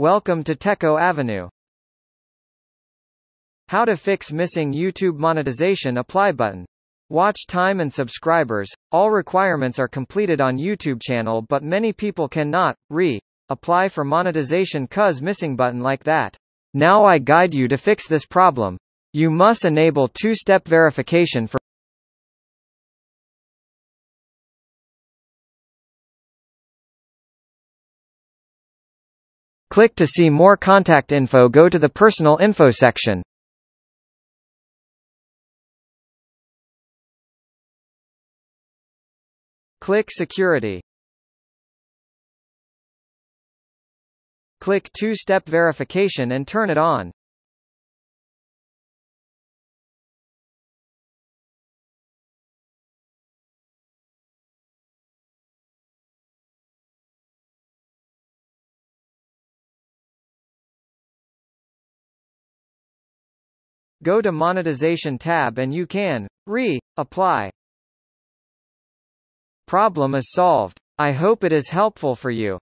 Welcome to Techo Avenue. How to fix missing YouTube monetization apply button. Watch time and subscribers. All requirements are completed on YouTube channel but many people cannot, re, apply for monetization cause missing button like that. Now I guide you to fix this problem. You must enable two-step verification for Click to see more contact info go to the personal info section. Click Security. Click two-step verification and turn it on. Go to Monetization tab and you can re-apply. Problem is solved. I hope it is helpful for you.